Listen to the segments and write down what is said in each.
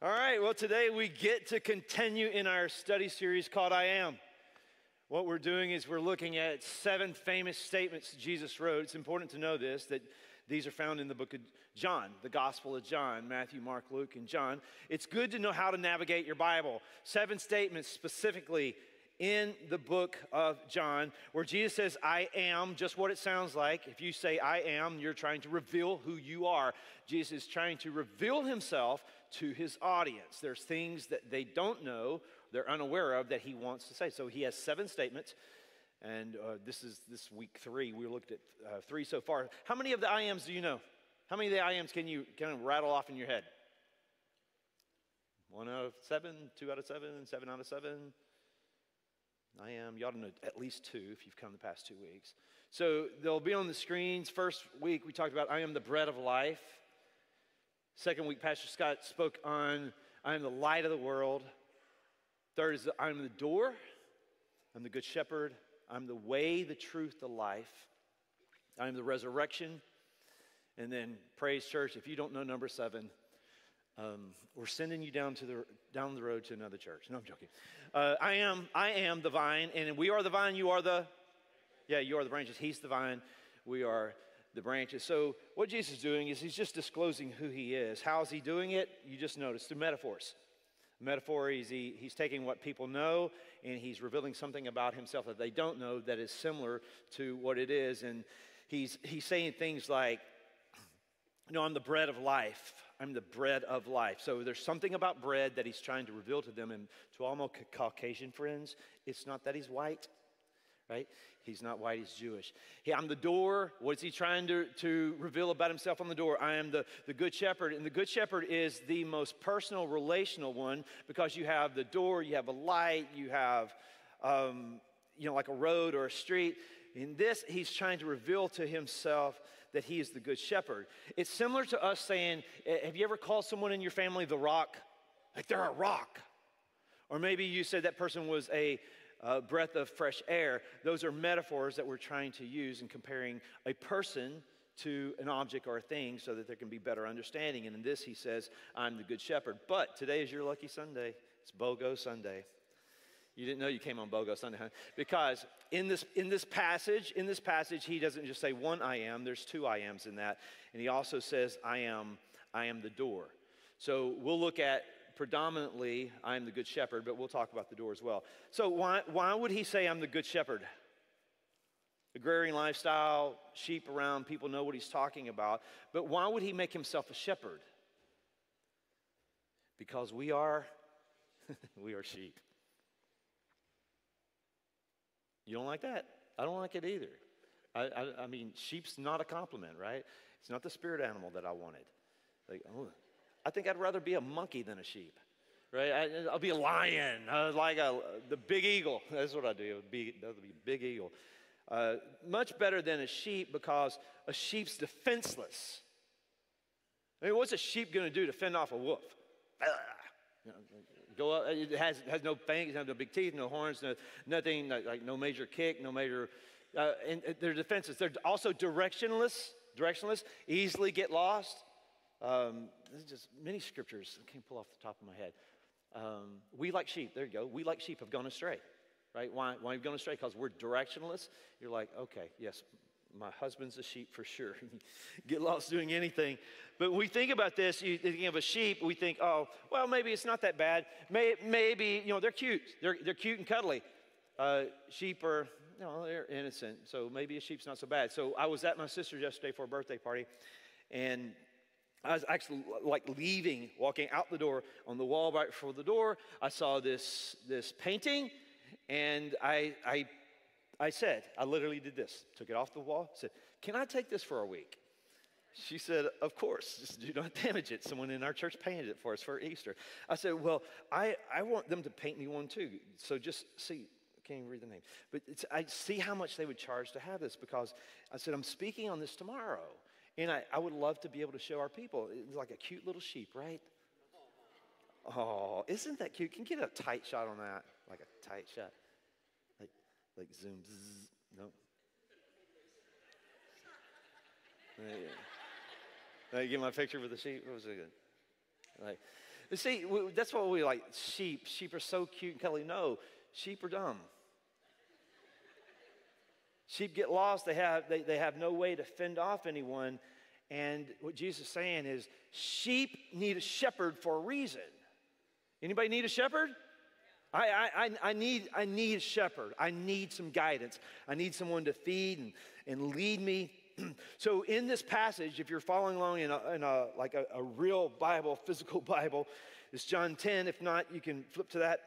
All right, well, today we get to continue in our study series called I Am. What we're doing is we're looking at seven famous statements Jesus wrote. It's important to know this that these are found in the book of John, the Gospel of John, Matthew, Mark, Luke, and John. It's good to know how to navigate your Bible. Seven statements specifically in the book of John where Jesus says, I am, just what it sounds like. If you say I am, you're trying to reveal who you are. Jesus is trying to reveal himself to his audience. There's things that they don't know, they're unaware of, that he wants to say. So he has seven statements. And uh, this is this week three. We looked at uh, three so far. How many of the I ams do you know? How many of the I ams can you kind of rattle off in your head? One out of seven, two out of seven, seven out of seven. I am. You ought to know at least two if you've come the past two weeks. So they'll be on the screens. First week we talked about I am the bread of life. Second week, Pastor Scott spoke on I am the light of the world. Third is I am the door. I'm the good shepherd. I'm the way, the truth, the life. I am the resurrection. And then praise church. If you don't know number seven, um, we're sending you down to the down the road to another church. No, I'm joking. Uh, I am I am the vine, and we are the vine. You are the yeah. You are the branches. He's the vine. We are the branches. So, what Jesus is doing is he's just disclosing who he is. How is he doing it? You just notice through metaphors. Metaphor, he's, he, he's taking what people know and he's revealing something about himself that they don't know that is similar to what it is. And he's, he's saying things like, you know, I'm the bread of life. I'm the bread of life. So there's something about bread that he's trying to reveal to them. And to all my Caucasian friends, it's not that he's white, right? He's not white, he's Jewish. I'm the door. What's he trying to, to reveal about himself on the door? I am the, the good shepherd. And the good shepherd is the most personal, relational one because you have the door, you have a light, you have, um, you know, like a road or a street. In this, he's trying to reveal to himself that he is the good shepherd. It's similar to us saying, eh, Have you ever called someone in your family the rock? Like they're a rock. Or maybe you said that person was a breath of fresh air. Those are metaphors that we're trying to use in comparing a person to an object or a thing so that there can be better understanding. And in this, he says, I'm the good shepherd. But today is your lucky Sunday. It's BOGO Sunday. You didn't know you came on BOGO Sunday, huh? Because in this, in this passage, in this passage, he doesn't just say one I am, there's two I ams in that. And he also says, I am, I am the door. So we'll look at predominantly, I'm the good shepherd, but we'll talk about the door as well. So, why, why would he say I'm the good shepherd? Agrarian lifestyle, sheep around, people know what he's talking about. But why would he make himself a shepherd? Because we are, we are sheep. You don't like that? I don't like it either. I, I, I, mean, sheep's not a compliment, right? It's not the spirit animal that I wanted. Like, oh, I think I'd rather be a monkey than a sheep, right? I, will be a lion, uh, like a, the big eagle. That's what I do. It would be, that would be big eagle. Uh, much better than a sheep because a sheep's defenseless. I mean, what's a sheep going to do to fend off a wolf? Go up, it has, has no fangs, no big teeth, no horns, no, nothing, like no major kick, no major. Uh, and they're defenseless. They're also directionless, directionless, easily get lost. Um, there's just many scriptures I can't pull off the top of my head. Um, we like sheep, there you go. We like sheep have gone astray, right? Why, why have gone astray? Because we're directionless. You're like, okay, yes, my husband's a sheep for sure. Get lost doing anything. But when we think about this, you think of a sheep, we think, oh, well, maybe it's not that bad. May, maybe, you know, they're cute. They're, they're cute and cuddly. Uh, sheep are, you know, they're innocent. So maybe a sheep's not so bad. So I was at my sister's yesterday for a birthday party, and I was actually like leaving, walking out the door. On the wall right before the door, I saw this, this painting, and I, I, I said, I literally did this, took it off the wall, said, Can I take this for a week? She said, Of course, just do not damage it. Someone in our church painted it for us for Easter. I said, Well, I, I want them to paint me one too. So just see, I can't even read the name. But I see how much they would charge to have this because I said, I'm speaking on this tomorrow. And I, I would love to be able to show our people. It's like a cute little sheep, right? Oh, isn't that cute? Can you get a tight shot on that? Like a tight shot. Like, like zoom. Zzz. No. There you get my picture with the sheep. What was it good? Like, See, that's what we like. Sheep. Sheep are so cute and cuddly. No, sheep are dumb. Sheep get lost. They have, they, they have no way to fend off anyone. And what Jesus is saying is sheep need a shepherd for a reason. Anybody need a shepherd? I, I, I, need, I need a shepherd. I need some guidance. I need someone to feed and, and lead me. so in this passage, if you're following along in, a, in a, like a, a real Bible, physical Bible, it's John 10. If not, you can flip to that.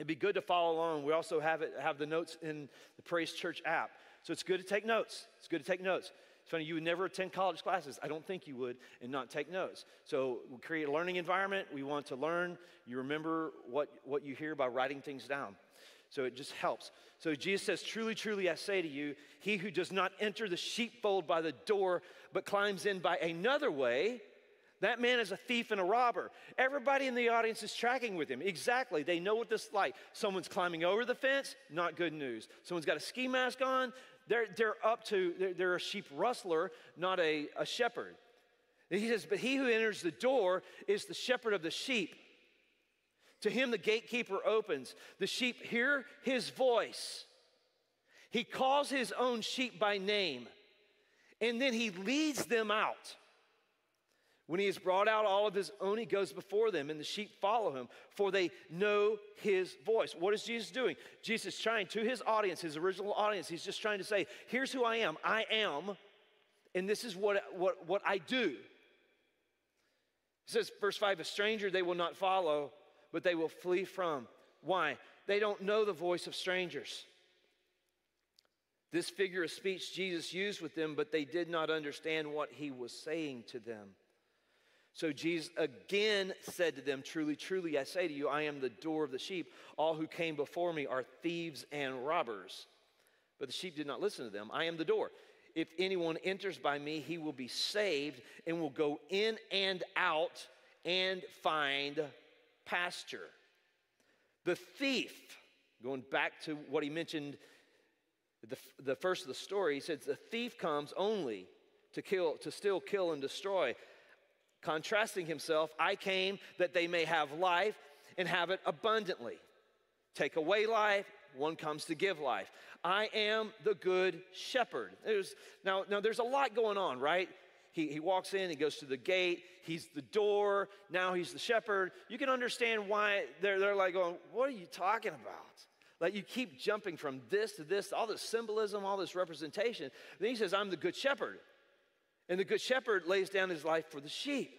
It'd be good to follow along. We also have, it, have the notes in the Praise Church app. So it's good to take notes. It's good to take notes. It's funny, you would never attend college classes. I don't think you would, and not take notes. So we create a learning environment. We want to learn. You remember what, what you hear by writing things down. So it just helps. So Jesus says, Truly, truly, I say to you, he who does not enter the sheepfold by the door, but climbs in by another way, that man is a thief and a robber. Everybody in the audience is tracking with him. Exactly. They know what this is like. Someone's climbing over the fence, not good news. Someone's got a ski mask on, they're, they're up to, they're, they're a sheep rustler, not a, a shepherd. He says, But he who enters the door is the shepherd of the sheep. To him the gatekeeper opens. The sheep hear his voice. He calls his own sheep by name, and then he leads them out. When he has brought out all of his own, he goes before them, and the sheep follow him, for they know his voice. What is Jesus doing? Jesus is trying to his audience, his original audience, he's just trying to say, Here's who I am. I am, and this is what, what, what I do. Says, verse 5 A stranger they will not follow, but they will flee from. Why? They don't know the voice of strangers. This figure of speech Jesus used with them, but they did not understand what he was saying to them. So Jesus again said to them, Truly, truly, I say to you, I am the door of the sheep. All who came before me are thieves and robbers. But the sheep did not listen to them. I am the door. If anyone enters by me, he will be saved and will go in and out and find pasture. The thief, going back to what he mentioned the, the first of the story, he says, The thief comes only to kill, to still kill, and destroy contrasting himself, I came that they may have life and have it abundantly. Take away life, one comes to give life. I am the good shepherd. There's, now, now, there's a lot going on, right? He, he walks in, he goes to the gate, he's the door, now he's the shepherd. You can understand why they're, they're like going, What are you talking about? Like you keep jumping from this to this, all this symbolism, all this representation. Then he says, I'm the good shepherd. And the good shepherd lays down his life for the sheep.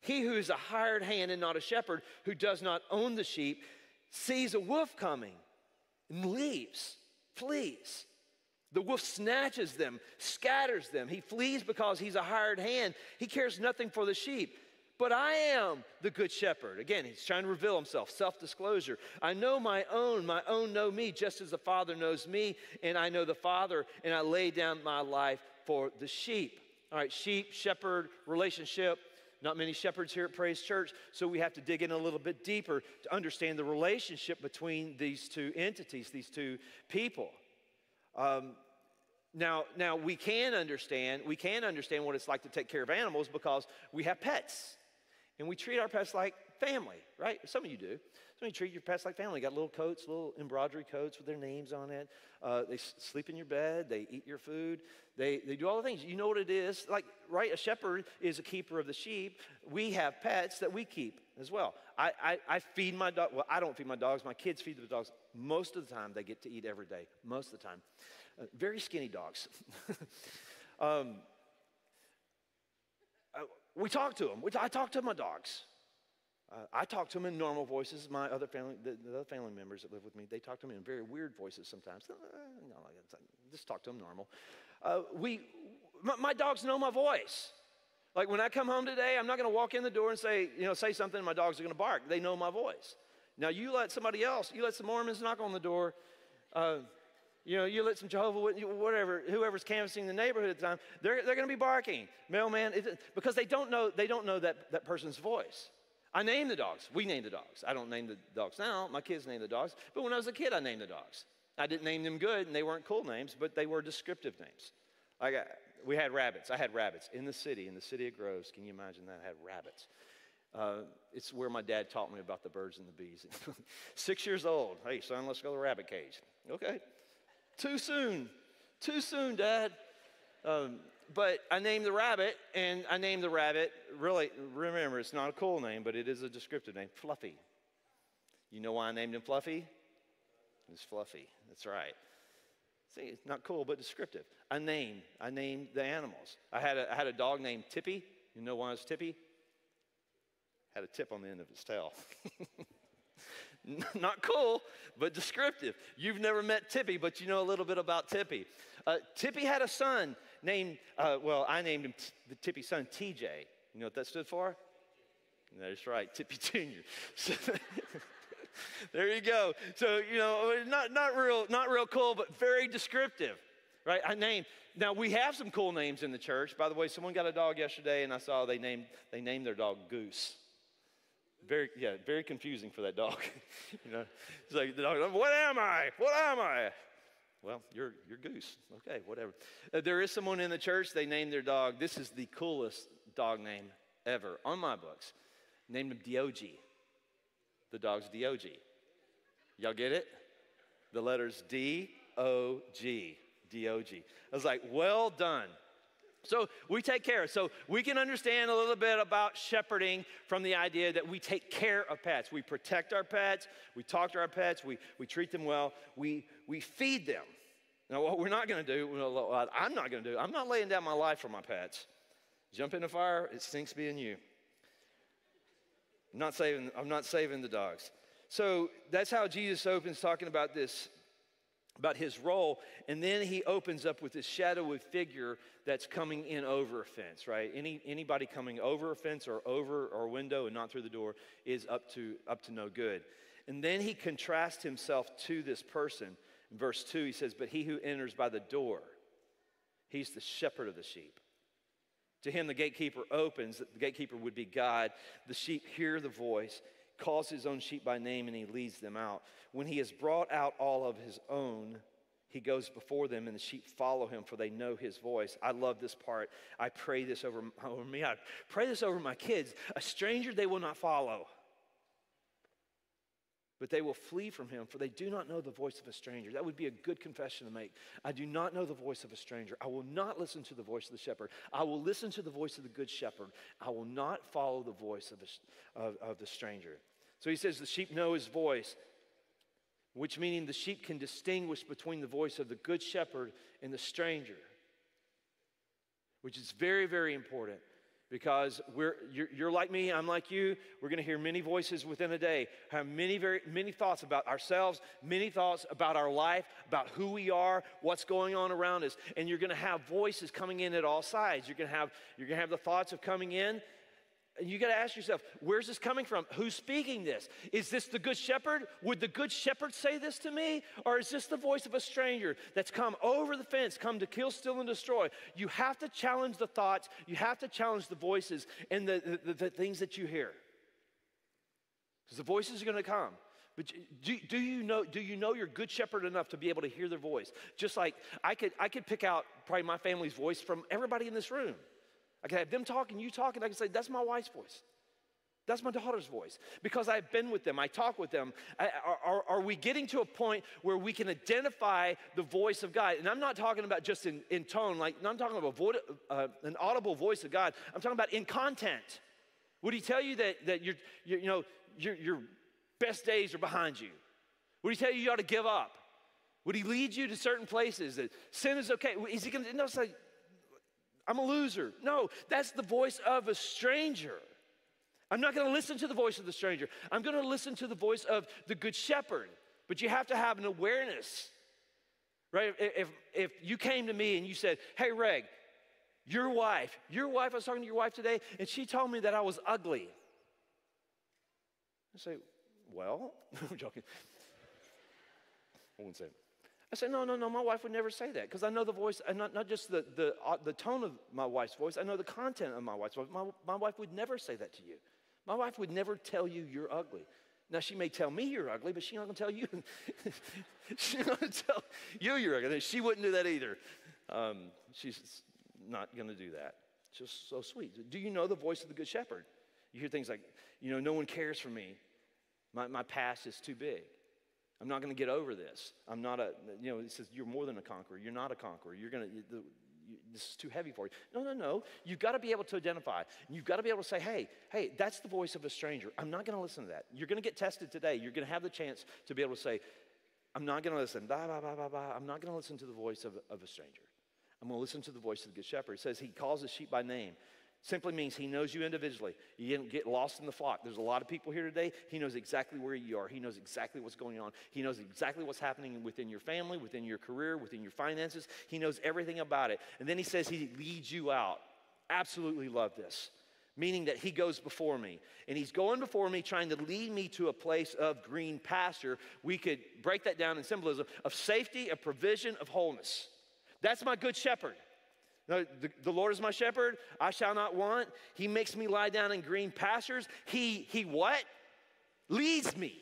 He who is a hired hand and not a shepherd, who does not own the sheep, sees a wolf coming and leaves, flees. The wolf snatches them, scatters them. He flees because he's a hired hand. He cares nothing for the sheep. But I am the good shepherd. Again, he's trying to reveal himself, self disclosure. I know my own, my own know me, just as the Father knows me, and I know the Father, and I lay down my life for the sheep. All right, sheep, shepherd, relationship. Not many shepherds here at Praise Church, so we have to dig in a little bit deeper to understand the relationship between these two entities, these two people. Um, now, now we can understand we can understand what it's like to take care of animals because we have pets, and we treat our pets like family, right? Some of you do. Of you treat your pets like family. You got little coats, little embroidery coats with their names on it. Uh, they sleep in your bed. They eat your food. They, they do all the things. You know what it is? Like, right? A shepherd is a keeper of the sheep. We have pets that we keep as well. I, I, I feed my dog. Well, I don't feed my dogs. My kids feed the dogs. Most of the time, they get to eat every day. Most of the time. Uh, very skinny dogs. um, uh, we talk to them. We I talk to my dogs. Uh, I talk to them in normal voices. My other family, the, the, other family members that live with me, they talk to me in very weird voices sometimes. Uh, just talk to them normal. Uh, we, my, my, dogs know my voice. Like when I come home today, I'm not going to walk in the door and say, you know, say something. My dogs are going to bark. They know my voice. Now you let somebody else, you let some Mormons knock on the door. Uh, you know, you let some Jehovah, whatever, whoever's canvassing the neighborhood at the time, they're, they're going to be barking, mailman, because they don't know, they don't know that, that person's voice. I name the dogs. We name the dogs. I don't name the dogs now. My kids name the dogs. But when I was a kid, I named the dogs. I didn't name them good, and they weren't cool names, but they were descriptive names. I got, we had rabbits. I had rabbits in the city, in the city of Groves. Can you imagine that? I had rabbits. Uh, it's where my dad taught me about the birds and the bees. Six years old. Hey, son, let's go to the rabbit cage. Okay. Too soon. Too soon, Dad. Um, but I named the rabbit, and I named the rabbit, really, remember, it's not a cool name, but it is a descriptive name Fluffy. You know why I named him Fluffy? It's Fluffy. That's right. See, it's not cool, but descriptive. I named, I named the animals. I had a, I had a dog named Tippy. You know why it's Tippy? Had a tip on the end of its tail. Not cool, but descriptive. You've never met Tippy, but you know a little bit about Tippy. Uh, Tippy had a son named, uh, well, I named him t- the Tippy son TJ. You know what that stood for? That's right, Tippy Jr. So, there you go. So, you know, not, not, real, not real cool, but very descriptive, right? I named, now we have some cool names in the church. By the way, someone got a dog yesterday and I saw they named, they named their dog Goose. Very, yeah, very confusing for that dog. you know, it's like the dog, what am I? What am I? Well, you're, you're Goose. Okay, whatever. Uh, there is someone in the church, they named their dog, this is the coolest dog name ever on my books. Named him Dog. The dog's Dog. Y'all get it? The letters D O G. D O G. I was like, well done. So we take care. So we can understand a little bit about shepherding from the idea that we take care of pets. We protect our pets, we talk to our pets, we, we treat them well, we, we feed them. Now, what we're not going to do, well, I'm not going to do, I'm not laying down my life for my pets. Jump in the fire, it stinks being you. I'm not saving, I'm not saving the dogs. So that's how Jesus opens talking about this about his role. And then he opens up with this shadowy figure that's coming in over a fence, right? Any, anybody coming over a fence or over or window and not through the door is up to, up to no good. And then he contrasts himself to this person. In verse 2, he says, But he who enters by the door, he's the shepherd of the sheep. To him, the gatekeeper opens. The gatekeeper would be God. The sheep hear the voice calls his own sheep by name and he leads them out. When he has brought out all of his own, he goes before them and the sheep follow him for they know his voice. I love this part. I pray this over, over me. I pray this over my kids. A stranger they will not follow, but they will flee from him for they do not know the voice of a stranger. That would be a good confession to make. I do not know the voice of a stranger. I will not listen to the voice of the shepherd. I will listen to the voice of the good shepherd. I will not follow the voice of, a, of, of the stranger. So he says the sheep know his voice, which meaning the sheep can distinguish between the voice of the good shepherd and the stranger, which is very, very important because we're, you're, you're, like me, I'm like you. We're going to hear many voices within a day, have many, very, many thoughts about ourselves, many thoughts about our life, about who we are, what's going on around us. And you're going to have voices coming in at all sides. You're going to have, you're going to have the thoughts of coming in and you got to ask yourself, where's this coming from? Who's speaking this? Is this the good shepherd? Would the good shepherd say this to me? Or is this the voice of a stranger that's come over the fence, come to kill, steal, and destroy? You have to challenge the thoughts, you have to challenge the voices and the, the, the things that you hear. Because the voices are going to come. But do, do, you know, do you know your good shepherd enough to be able to hear their voice? Just like I could, I could pick out probably my family's voice from everybody in this room. I can have them talking, you talking. I can say, that's my wife's voice. That's my daughter's voice because I've been with them, I talk with them. I, are, are, we getting to a point where we can identify the voice of God? And I'm not talking about just in, in tone, like, I'm talking about vo- uh, an audible voice of God. I'm talking about in content. Would he tell you that, that you you know, your, your best days are behind you? Would he tell you you ought to give up? Would he lead you to certain places that sin is okay? Is he going to, no, say, I'm a loser. No, that's the voice of a stranger. I'm not going to listen to the voice of the stranger. I'm going to listen to the voice of the good shepherd. But you have to have an awareness, right? If, if you came to me and you said, Hey, Reg, your wife, your wife, I was talking to your wife today, and she told me that I was ugly. I say, Well, I'm joking. Say it. I said, no, no, no, my wife would never say that because I know the voice, and not, not just the, the, uh, the tone of my wife's voice, I know the content of my wife's voice. My, my wife would never say that to you. My wife would never tell you you're ugly. Now, she may tell me you're ugly, but she's not going to tell you. she's not going to tell you you're ugly. She wouldn't do that either. Um, she's not going to do that. Just so sweet. Do you know the voice of the Good Shepherd? You hear things like, you know, no one cares for me. My, my past is too big. I'm not going to get over this. I'm not a, you know, he says you're more than a conqueror. You're not a conqueror. You're going to, this is too heavy for you. No, no, no. You've got to be able to identify. You've got to be able to say, hey, hey, that's the voice of a stranger. I'm not going to listen to that. You're going to get tested today. You're going to have the chance to be able to say, I'm not going to listen. I'm not going to listen to the voice of, of a stranger. I'm going to listen to the voice of the good shepherd. It says he calls his sheep by name. Simply means he knows you individually. You didn't get lost in the flock. There's a lot of people here today. He knows exactly where you are. He knows exactly what's going on. He knows exactly what's happening within your family, within your career, within your finances. He knows everything about it. And then he says he leads you out. Absolutely love this. Meaning that he goes before me. And he's going before me, trying to lead me to a place of green pasture. We could break that down in symbolism of safety, of provision, of wholeness. That's my good shepherd. The, the, Lord is my shepherd, I shall not want. He makes me lie down in green pastures. He, he what? Leads me.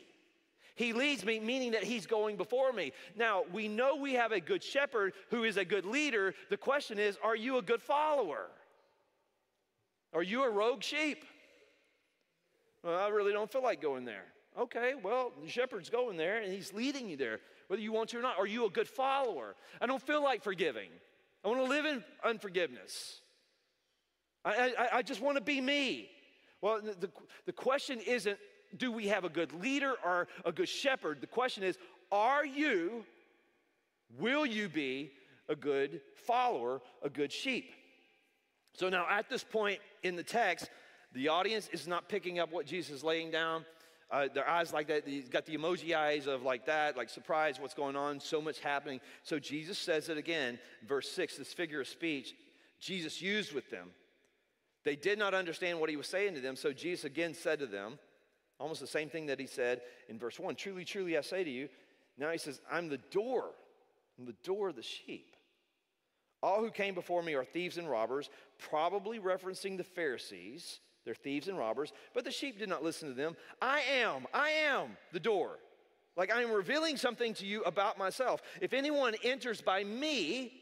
He leads me, meaning that he's going before me. Now, we know we have a good shepherd who is a good leader. The question is, are you a good follower? Are you a rogue sheep? Well, I really don't feel like going there. Okay, well, the shepherd's going there and he's leading you there, whether you want to or not. Are you a good follower? I don't feel like forgiving. I want to live in unforgiveness. I, I, I just want to be me. Well, the, the question isn't do we have a good leader or a good shepherd? The question is are you, will you be a good follower, a good sheep? So now at this point in the text, the audience is not picking up what Jesus is laying down. Uh, their eyes like that. He's got the emoji eyes of like that, like surprise, what's going on, so much happening. So Jesus says it again, verse 6, this figure of speech Jesus used with them. They did not understand what he was saying to them, so Jesus again said to them, almost the same thing that he said in verse 1 Truly, truly, I say to you. Now he says, I'm the door, I'm the door of the sheep. All who came before me are thieves and robbers, probably referencing the Pharisees they're thieves and robbers, but the sheep did not listen to them. I am, I am the door. Like I am revealing something to you about myself. If anyone enters by me,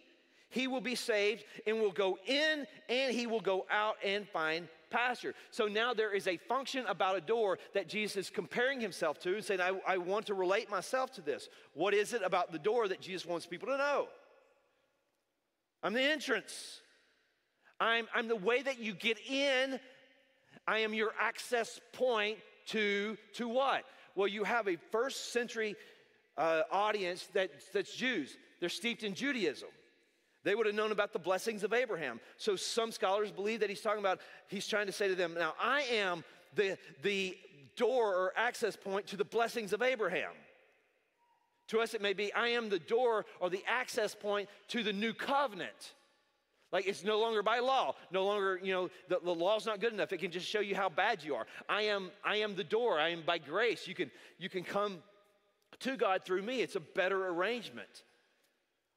he will be saved and will go in and he will go out and find pasture. So now there is a function about a door that Jesus is comparing himself to and saying, I, I want to relate myself to this. What is it about the door that Jesus wants people to know? I'm the entrance. I'm, I'm the way that you get in I am your access point to, to what? Well, you have a first century uh, audience that, that's Jews. They're steeped in Judaism. They would have known about the blessings of Abraham. So some scholars believe that he's talking about, he's trying to say to them, now I am the, the door or access point to the blessings of Abraham. To us, it may be, I am the door or the access point to the new covenant. Like it's no longer by law. No longer, you know, the, the law's not good enough. It can just show you how bad you are. I am, I am the door. I am by grace. You can, you can come to God through me. It's a better arrangement.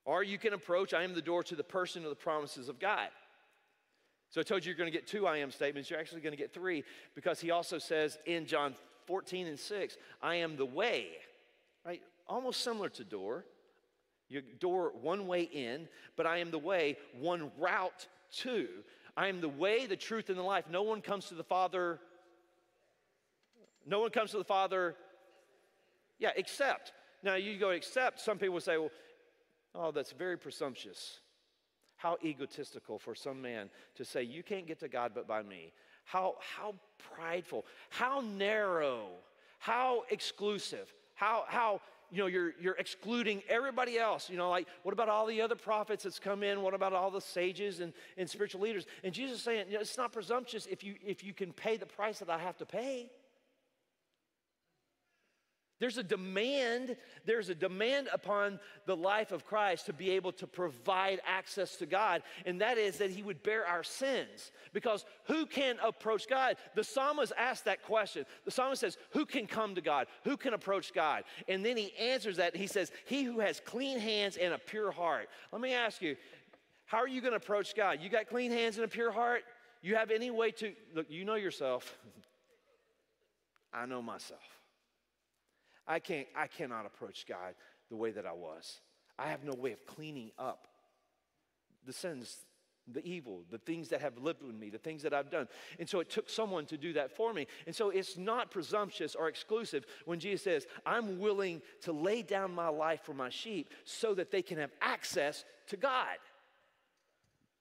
Or you can approach, I am the door to the person of the promises of God. So I told you you're going to get two I am statements. You're actually going to get three because he also says in John 14 and 6, I am the way, right? Almost similar to door. Your door, one way in, but I am the way, one route to. I am the way, the truth, and the life. No one comes to the Father. No one comes to the Father. Yeah, except. Now you go except. Some people say, well, oh, that's very presumptuous. How egotistical for some man to say, you can't get to God but by me. How, how prideful. How narrow. How exclusive. How, how you know, you're, you're excluding everybody else. You know, like, what about all the other prophets that's come in? What about all the sages and, and spiritual leaders? And Jesus is saying, you know, it's not presumptuous if you, if you can pay the price that I have to pay. There's a demand, there's a demand upon the life of Christ to be able to provide access to God, and that is that he would bear our sins. Because who can approach God? The psalmist asked that question. The psalmist says, Who can come to God? Who can approach God? And then he answers that. He says, He who has clean hands and a pure heart. Let me ask you, how are you going to approach God? You got clean hands and a pure heart? You have any way to, look, you know yourself. I know myself. I, can't, I cannot approach God the way that I was. I have no way of cleaning up the sins the evil, the things that have lived with me, the things that I've done. And so it took someone to do that for me. And so it's not presumptuous or exclusive when Jesus says, I'm willing to lay down my life for my sheep so that they can have access to God.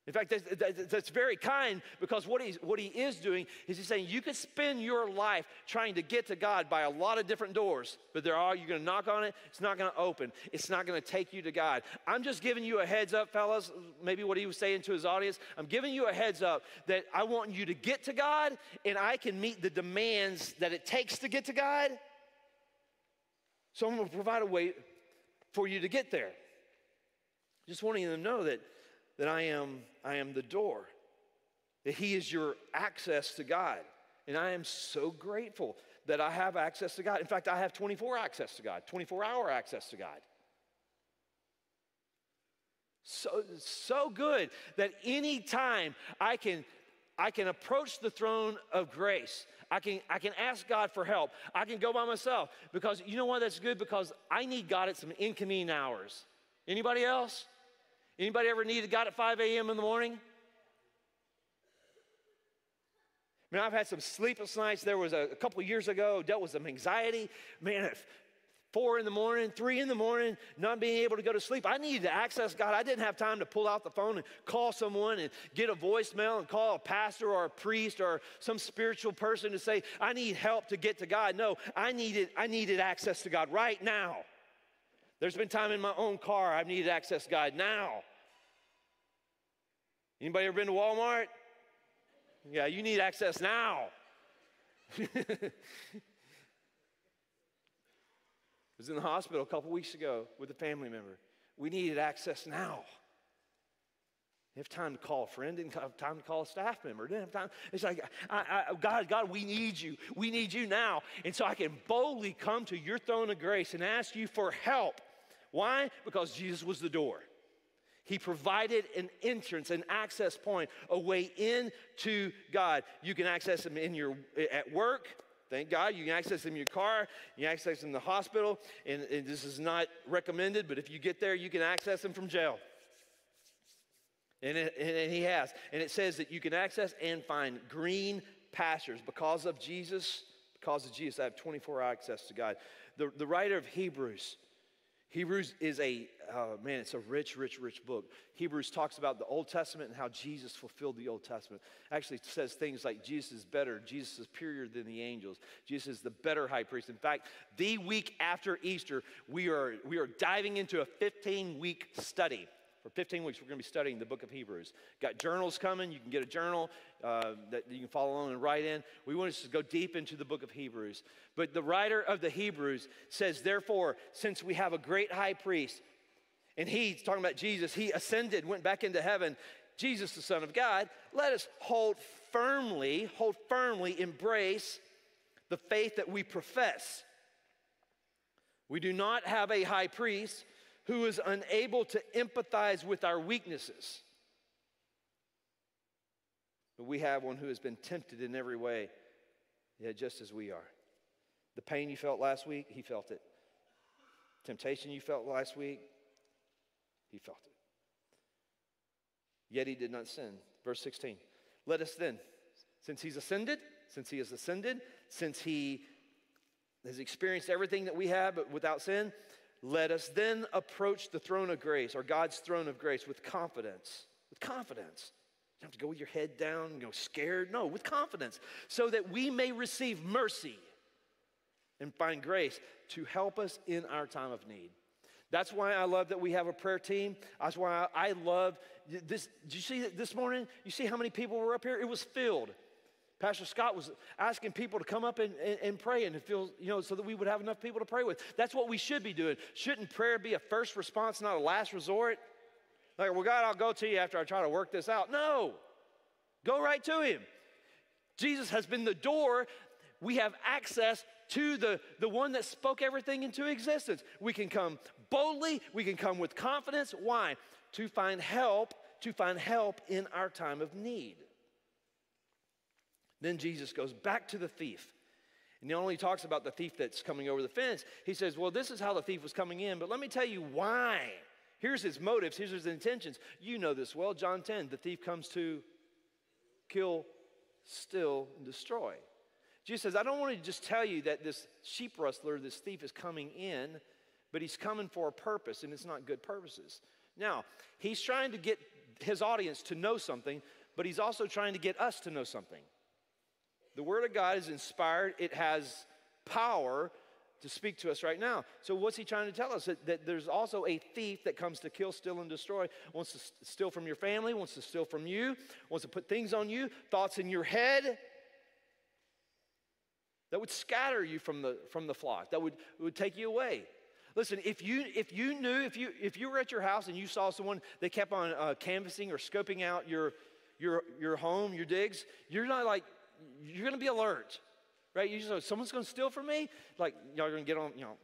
In fact, that's, that's, very kind because what, he's, what he is doing is he's saying you could spend your life trying to get to God by a lot of different doors, but there are, all, you're going to knock on it, it's not going to open, it's not going to take you to God. I'm just giving you a heads up, fellas, maybe what he was saying to his audience. I'm giving you a heads up that I want you to get to God and I can meet the demands that it takes to get to God. So I'm going to provide a way for you to get there. Just wanting them to know that that I am, I am the door, that He is your access to God. And I am so grateful that I have access to God. In fact, I have 24 access to God, 24 hour access to God. So, so good that anytime I can, I can approach the throne of grace, I can, I can ask God for help. I can go by myself because you know why that's good? Because I need God at some inconvenient hours. Anybody else? Anybody ever needed God at 5 a.m. in the morning? I mean, I've had some sleepless nights. There was a, a couple years ago, dealt with some anxiety. Man, at four in the morning, three in the morning, not being able to go to sleep. I needed to access God. I didn't have time to pull out the phone and call someone and get a voicemail and call a pastor or a priest or some spiritual person to say, I need help to get to God. No, I needed, I needed access to God right now. There's been time in my own car I've needed access to God now. Anybody ever been to Walmart? Yeah, you need access now. was in the hospital a couple weeks ago with a family member. We needed access now. Didn't have time to call a friend, didn't have time to call a staff member, didn't have time. It's like, I, I, God, God, we need you. We need you now. And so I can boldly come to your throne of grace and ask you for help. Why? Because Jesus was the door. He provided an entrance, an access point, a way in to God. You can access Him in your at work. Thank God. You can access Him in your car. You can access Him in the hospital. And, and this is not recommended, but if you get there, you can access Him from jail. And, it, and He has. And it says that you can access and find green pastures because of Jesus. Because of Jesus, I have 24 hour access to God. The, the writer of Hebrews Hebrews is a, uh, man, it's a rich, rich, rich book. Hebrews talks about the Old Testament and how Jesus fulfilled the Old Testament. Actually, says things like Jesus is better, Jesus is superior than the angels, Jesus is the better high priest. In fact, the week after Easter, we are, we are diving into a 15 week study for 15 weeks, we're going to be studying the book of Hebrews. Got journals coming. You can get a journal uh, that you can follow along and write in. We want us to go deep into the book of Hebrews. But the writer of the Hebrews says, Therefore, since we have a great high priest, and he's talking about Jesus, he ascended, went back into heaven, Jesus, the Son of God, let us hold firmly, hold firmly, embrace the faith that we profess. We do not have a high priest who is unable to empathize with our weaknesses. But we have one who has been tempted in every way, yet just as we are. The pain you felt last week, he felt it. Temptation you felt last week, he felt it. Yet he did not sin. Verse 16. Let us then, since he's ascended, since he has ascended, since he has experienced everything that we have but without sin, let us then approach the throne of grace, or God's throne of grace, with confidence. With confidence. You don't have to go with your head down, you know, scared. No, with confidence, so that we may receive mercy and find grace to help us in our time of need. That's why I love that we have a prayer team. That's why I love this. Did you see this morning? You see how many people were up here? It was filled. Pastor Scott was asking people to come up and, and, and, pray and feel, you know, so that we would have enough people to pray with. That's what we should be doing. Shouldn't prayer be a first response, not a last resort? Like, well, God, I'll go to you after I try to work this out. No, go right to Him. Jesus has been the door. We have access to the, the one that spoke everything into existence. We can come boldly, we can come with confidence. Why? To find help, to find help in our time of need. Then Jesus goes back to the thief. And he only talks about the thief that's coming over the fence. He says, Well, this is how the thief was coming in, but let me tell you why Here's his motives, here's his intentions. You know this well. John 10 the thief comes to kill, steal, and destroy. Jesus says, I don't want to just tell you that this sheep rustler, this thief, is coming in, but he's coming for a purpose, and it's not good purposes. Now, he's trying to get his audience to know something, but he's also trying to get us to know something. The Word of God is inspired, it has power to speak to us right now. So, what's he trying to tell us? That, that, there's also a thief that comes to kill, steal, and destroy, wants to steal from your family, wants to steal from you, wants to put things on you, thoughts in your head that would scatter you from the, from the flock, that would, would take you away. Listen, if you, if you knew, if you, if you were at your house and you saw someone that kept on uh, canvassing or scoping out your, your, your home, your digs, you're not like, you're gonna be alert, right? You just, someone's gonna steal from me? Like, y'all are gonna get on, you know,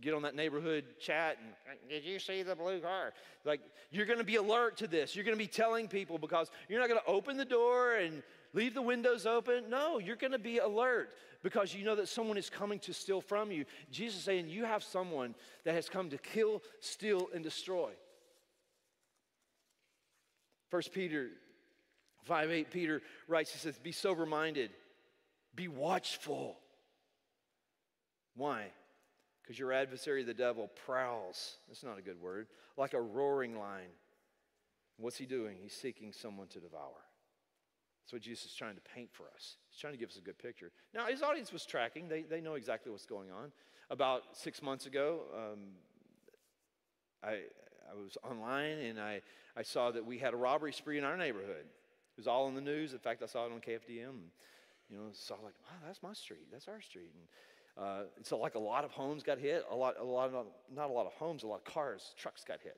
get on that neighborhood chat and, did you see the blue car? Like, you're gonna be alert to this. You're gonna be telling people because you're not gonna open the door and leave the windows open. No, you're gonna be alert because you know that someone is coming to steal from you. Jesus is saying, You have someone that has come to kill, steal, and destroy. 1 Peter 5 8, Peter writes, He says, Be sober minded, be watchful. Why? Because your adversary, the devil, prowls. That's not a good word. Like a roaring lion. What's he doing? He's seeking someone to devour. That's what Jesus is trying to paint for us. He's trying to give us a good picture. Now, his audience was tracking, they, they know exactly what's going on. About six months ago, um, I, I was online and I, I saw that we had a robbery spree in our neighborhood. It was all in the news. In fact, I saw it on KFDM. And, you know, saw like, wow, that's my street. That's our street. And uh, so, like, a lot of homes got hit. A lot, a lot, of, not a lot of homes, a lot of cars, trucks got hit,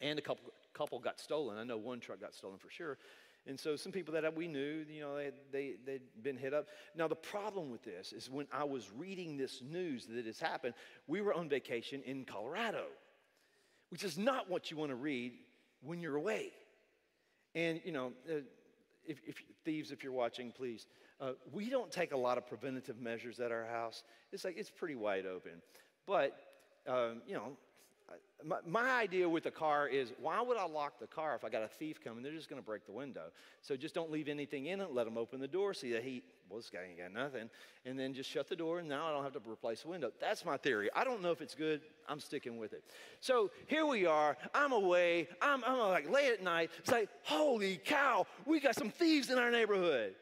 and a couple, couple got stolen. I know one truck got stolen for sure. And so some people that we knew, you know, they, they, they'd been hit up. Now, the problem with this is when I was reading this news that has happened, we were on vacation in Colorado, which is not what you want to read when you're away. And, you know, uh, if, if, thieves, if you're watching, please, uh, we don't take a lot of preventative measures at our house. It's like, it's pretty wide open. But, um, you know, my, my, idea with the car is why would I lock the car if I got a thief coming? They're just going to break the window. So just don't leave anything in it. Let them open the door, see the heat. Well, this guy ain't got nothing. And then just shut the door, and now I don't have to replace the window. That's my theory. I don't know if it's good. I'm sticking with it. So here we are. I'm away. I'm, I'm uh, like late at night. It's like, holy cow, we got some thieves in our neighborhood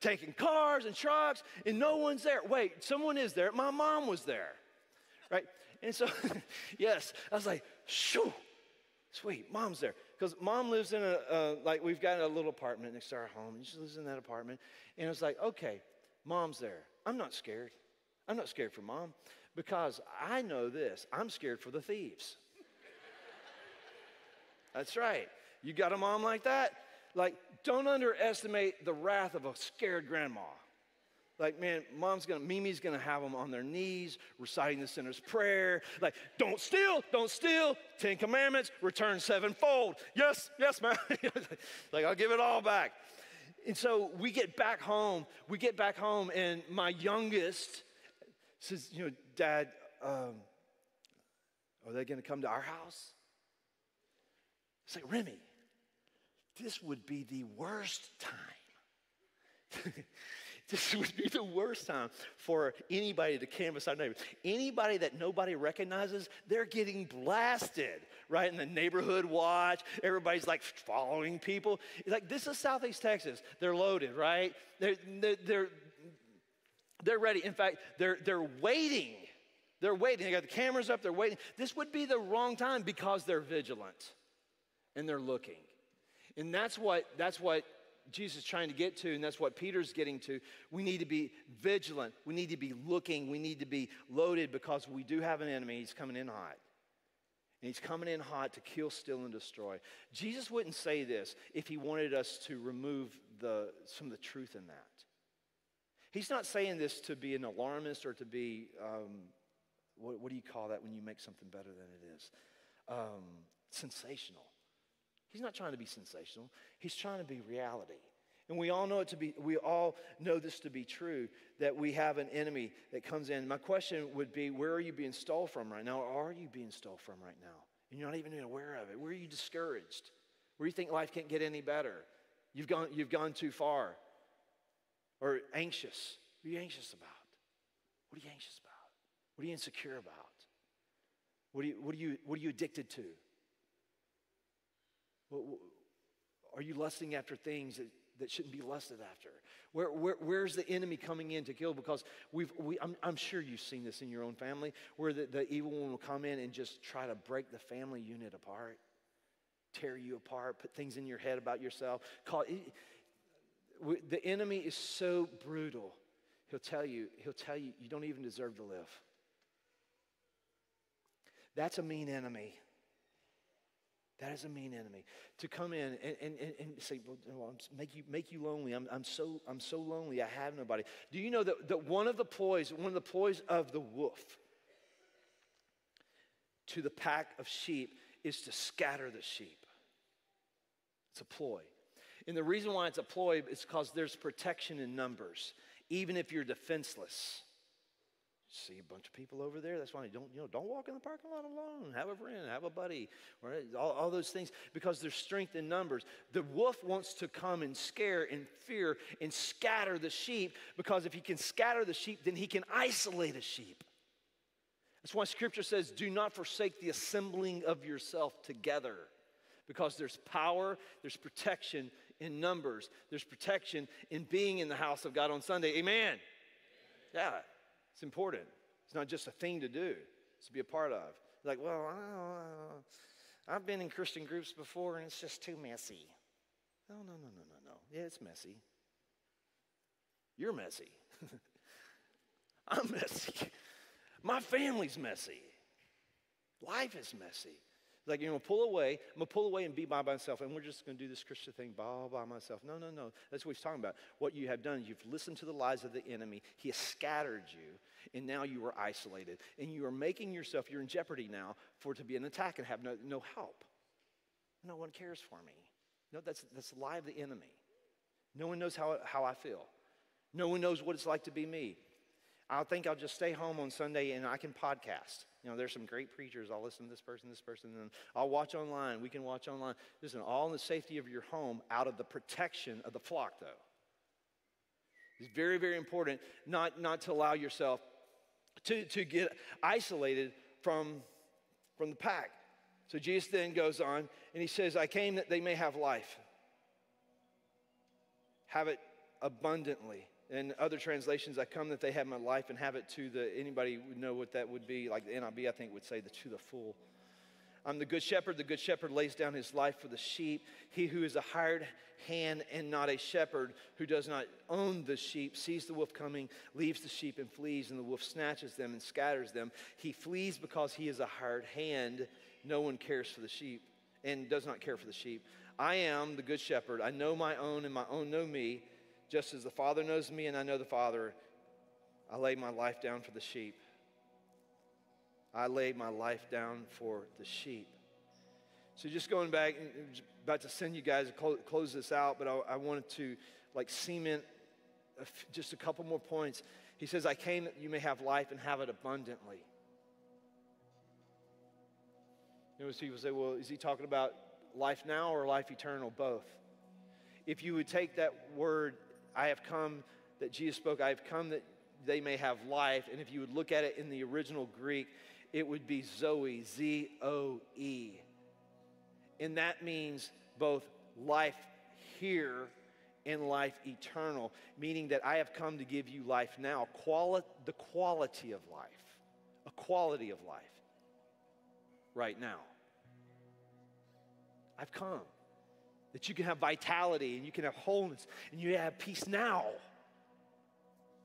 taking cars and trucks, and no one's there. Wait, someone is there. My mom was there, right? And so, yes, I was like, shoo, sweet, mom's there. Because mom lives in a, uh, like, we've got a little apartment next to our home, and she lives in that apartment. And it was like, okay, mom's there. I'm not scared. I'm not scared for mom because I know this I'm scared for the thieves. That's right. You got a mom like that? Like, don't underestimate the wrath of a scared grandma. Like, man, mom's gonna, Mimi's gonna have them on their knees, reciting the sinner's prayer. Like, don't steal, don't steal. Ten Commandments, return sevenfold. Yes, yes, ma'am. like, I'll give it all back. And so we get back home. We get back home, and my youngest says, You know, Dad, um, are they gonna come to our house? It's like, Remy, this would be the worst time. This would be the worst time for anybody to canvass our neighbors. Anybody that nobody recognizes, they're getting blasted, right? In the neighborhood watch, everybody's like following people. Like, this is Southeast Texas. They're loaded, right? They're, they're, they're, they're ready. In fact, they're, they're waiting. They're waiting. They got the cameras up, they're waiting. This would be the wrong time because they're vigilant and they're looking. And that's what, that's what Jesus is trying to get to, and that's what Peter's getting to. We need to be vigilant. We need to be looking. We need to be loaded because we do have an enemy. He's coming in hot. And he's coming in hot to kill, steal, and destroy. Jesus wouldn't say this if he wanted us to remove the, some of the truth in that. He's not saying this to be an alarmist or to be, um, what, what, do you call that when you make something better than it is? Um, sensational. He's not trying to be sensational. He's trying to be reality. And we all know it to be, we all know this to be true, that we have an enemy that comes in. My question would be, where are you being stole from right now? Or are you being stole from right now? and you're not even aware of it? Where are you discouraged? Where you think life can't get any better? You've gone, you've gone too far. Or anxious. What are you anxious about? What are you anxious about? What are you insecure about? What are you, what are you, what are you addicted to? Are you lusting after things that, that shouldn't be lusted after? Where, where, where's the enemy coming in to kill? Because we've, we, I'm, I'm sure you've seen this in your own family, where the, the evil one will come in and just try to break the family unit apart, tear you apart, put things in your head about yourself. Call, the enemy is so brutal. He'll tell you, he'll tell you, you don't even deserve to live. That's a mean enemy. That is a mean enemy. To come in and, and, and, and say, well, make, you, make you lonely. I'm, I'm, so, I'm so lonely. I have nobody. Do you know that, that one of the ploys, one of the ploys of the wolf to the pack of sheep is to scatter the sheep? It's a ploy. And the reason why it's a ploy is because there's protection in numbers, even if you're defenseless. See a bunch of people over there. That's why you don't, you know, don't walk in the parking lot alone. Have a friend, have a buddy, right? All, all those things because there's strength in numbers. The wolf wants to come and scare and fear and scatter the sheep because if he can scatter the sheep, then he can isolate a sheep. That's why scripture says, do not forsake the assembling of yourself together because there's power, there's protection in numbers, there's protection in being in the house of God on Sunday. Amen. Yeah. It's important. It's not just a thing to do, it's to be a part of. Like, well, I have been in Christian groups before and it's just too messy. No, no, no, no, no, no. Yeah, it's messy. You're messy. I'm messy. My family's messy. Life is messy. Like, you're going to pull away. I'm going to pull away and be by myself. And we're just going to do this Christian thing all by myself. No, no, no. That's what he's talking about. What you have done you've listened to the lies of the enemy. He has scattered you. And now you are isolated. And you are making yourself, you're in jeopardy now for to be an attack and have no, no help. No one cares for me. No, that's, that's the lie of the enemy. No one knows how, how I feel. No one knows what it's like to be me. I think I'll just stay home on Sunday and I can podcast. You know, there's some great preachers. I'll listen to this person, this person, and I'll watch online. We can watch online. Listen, all in the safety of your home, out of the protection of the flock, though. It's very, very important not, not to allow yourself to, to get isolated from, from the pack. So Jesus then goes on and he says, I came that they may have life, have it abundantly. In other translations, I come that they have my life and have it to the, anybody would know what that would be, like the NIV, I think would say the to the full. I'm the good shepherd. The good shepherd lays down his life for the sheep. He who is a hired hand and not a shepherd, who does not own the sheep, sees the wolf coming, leaves the sheep and flees, and the wolf snatches them and scatters them. He flees because he is a hired hand. No one cares for the sheep and does not care for the sheep. I am the good shepherd. I know my own, and my own know me just as the Father knows me and I know the Father, I lay my life down for the sheep. I lay my life down for the sheep. So just going back, about to send you guys to close this out, but I, I wanted to like cement just a couple more points. He says, I came that you may have life and have it abundantly. You know, people say, well, is he talking about life now or life eternal? Both. If you would take that word I have come that Jesus spoke, I have come that they may have life. And if you would look at it in the original Greek, it would be Zoe, Z O E. And that means both life here and life eternal, meaning that I have come to give you life now, quali- the quality of life, a quality of life right now. I've come that you can have vitality and you can have wholeness and you have peace now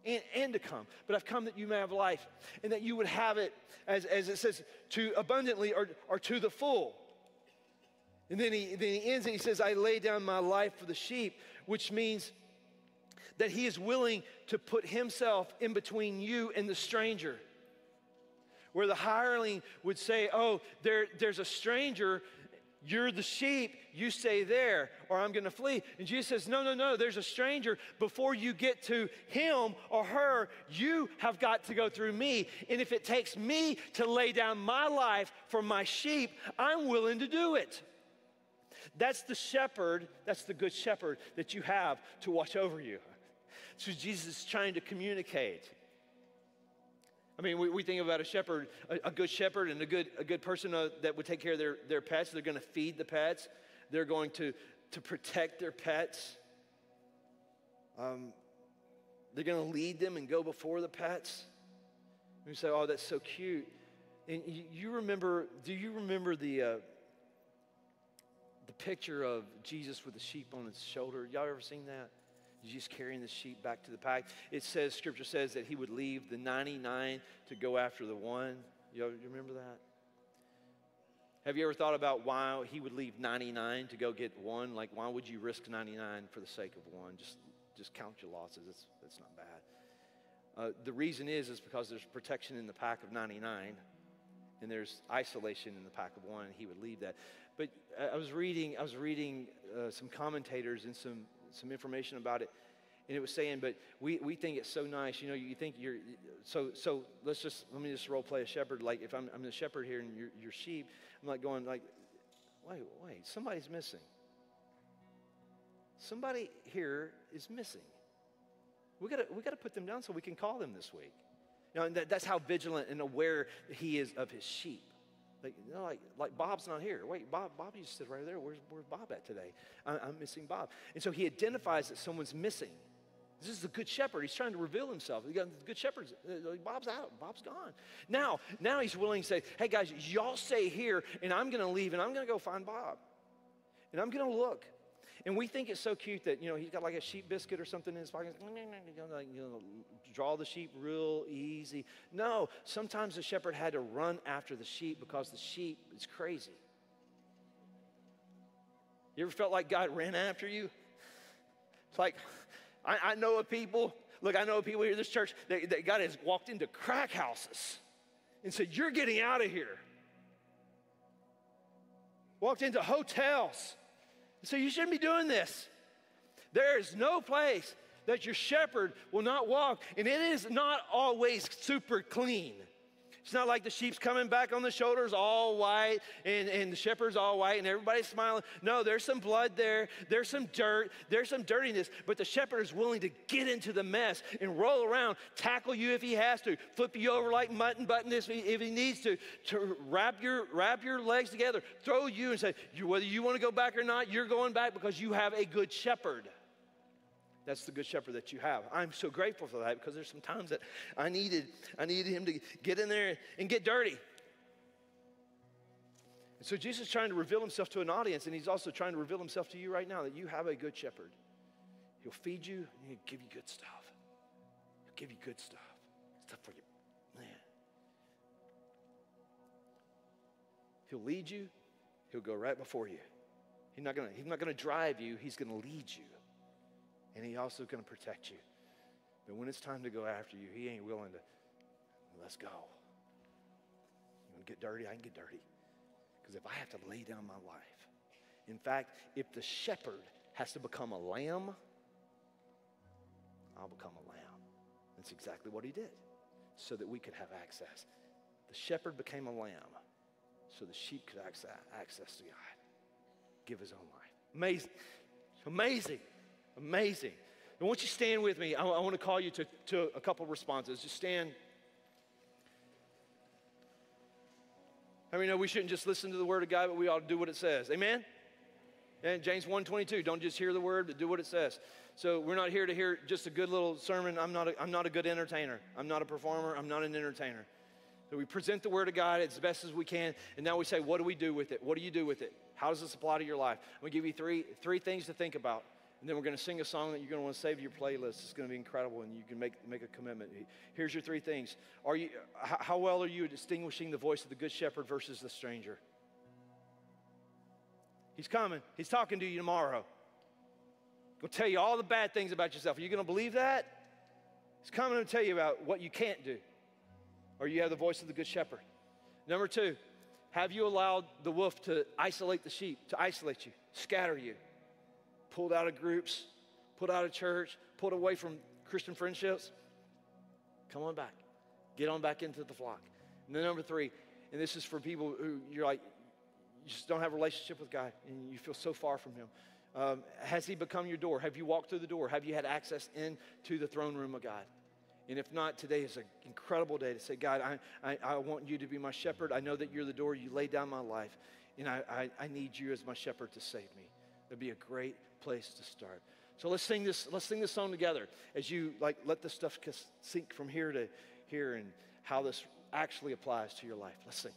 and, and to come. But I've come that you may have life and that you would have it, as, as it says, to abundantly or, or to the full. And then he, then he ends it, he says, I lay down my life for the sheep, which means that he is willing to put himself in between you and the stranger. Where the hireling would say, Oh, there, there's a stranger You're the sheep, you stay there, or I'm gonna flee. And Jesus says, No, no, no, there's a stranger. Before you get to him or her, you have got to go through me. And if it takes me to lay down my life for my sheep, I'm willing to do it. That's the shepherd, that's the good shepherd that you have to watch over you. So Jesus is trying to communicate. I mean, we, we think about a shepherd, a, a, good shepherd, and a good, a good person uh, that would take care of their, their pets. They're going to feed the pets, they're going to, to protect their pets. Um, they're going to lead them and go before the pets. And you say, oh, that's so cute. And you, you remember, do you remember the, uh, the picture of Jesus with the sheep on his shoulder? Y'all ever seen that? He's carrying the sheep back to the pack. It says, Scripture says that he would leave the 99 to go after the one. You, remember that? Have you ever thought about why he would leave 99 to go get one? Like, why would you risk 99 for the sake of one? Just, just count your losses. It's, it's not bad. Uh, the reason is, is because there's protection in the pack of 99 and there's isolation in the pack of one. He would leave that. But I was reading, I was reading uh, some commentators and some some information about it. And it was saying, but we, we think it's so nice. You know, you think you're, so, so let's just, let me just role play a shepherd. Like if I'm, I'm the shepherd here and you're, you're sheep, I'm like going like, wait, wait, somebody's missing. Somebody here is missing. We gotta, we gotta put them down so we can call them this week. And that, that's how vigilant and aware he is of his sheep. Like, you know, like, like Bob's not here. Wait, Bob, Bob used sit right there. Where's, where's Bob at today? I, I'm missing Bob. And so he identifies that someone's missing. This is the good shepherd. He's trying to reveal himself. The good shepherd, uh, Bob's out. Bob's gone. Now, now he's willing to say, hey guys, y'all stay here and I'm going to leave and I'm going to go find Bob. And I'm going to look. And we think it's so cute that, you know, he's got like a sheep biscuit or something in his pocket. You know, draw the sheep real easy. No, sometimes the shepherd had to run after the sheep because the sheep is crazy. You ever felt like God ran after you? It's like, I, I know of people, look, I know of people here in this church that, that God has walked into crack houses and said, You're getting out of here. Walked into hotels so you shouldn't be doing this. There is no place that your shepherd will not walk, and it is not always super clean. It's not like the sheep's coming back on the shoulders all white and, and the shepherd's all white and everybody's smiling. No, there's some blood there, there's some dirt, there's some dirtiness, but the shepherd is willing to get into the mess and roll around, tackle you if he has to, flip you over like mutton button if he, if he needs to, to wrap your, wrap your legs together, throw you and say, whether you want to go back or not, you're going back because you have a good shepherd. That's the good shepherd that you have. I'm so grateful for that because there's some times that I needed, I needed him to get in there and get dirty. And so Jesus is trying to reveal himself to an audience, and he's also trying to reveal himself to you right now that you have a good shepherd. He'll feed you and he'll give you good stuff. He'll give you good stuff. Stuff for you. Man. He'll lead you, he'll go right before you. He's not gonna, he's not gonna drive you, he's gonna lead you and He also going to protect you. But when it's time to go after you, He ain't willing to, let's go. You want to get dirty? I can get dirty. Because if I have to lay down my life, in fact, if the shepherd has to become a lamb, I'll become a lamb. That's exactly what he did, so that we could have access. The shepherd became a lamb, so the sheep could access, access to God, give his own life. Amazing. Amazing. Amazing. I want you stand with me. I, I want to call you to, to a couple responses. Just stand. I mean, no, we shouldn't just listen to the word of God, but we ought to do what it says. Amen? And James 1.22, don't just hear the word, but do what it says. So we're not here to hear just a good little sermon. I'm not a, I'm not a good entertainer. I'm not a performer. I'm not an entertainer. So we present the word of God as best as we can, and now we say, what do we do with it? What do you do with it? How does this apply to your life? I'm going to give you three, three things to think about. And then we're going to sing a song that you're going to want to save to your playlist. It's going to be incredible, and you can make, make a commitment. Here's your three things. Are you, how well are you distinguishing the voice of the good shepherd versus the stranger? He's coming. He's talking to you tomorrow. He'll tell you all the bad things about yourself. Are you going to believe that? He's coming to tell you about what you can't do. Or you have the voice of the good shepherd. Number two, Have you allowed the wolf to isolate the sheep, to isolate you, scatter you, pulled out of groups, pulled out of church, pulled away from Christian friendships? Come on back. Get on back into the flock. And then number three, and this is for people who you're like, you just don't have a relationship with God and you feel so far from Him. Um, has He become your door? Have you walked through the door? Have you had access into the throne room of God? And if not, today is an incredible day to say, God, I, I, I, want you to be my shepherd. I know that you're the door. You laid down my life. And I, I, I need you as my shepherd to save me. That'd be a great place to start. So let's sing this, let's sing this song together as you like let this stuff sink from here to here and how this actually applies to your life. Let's sing.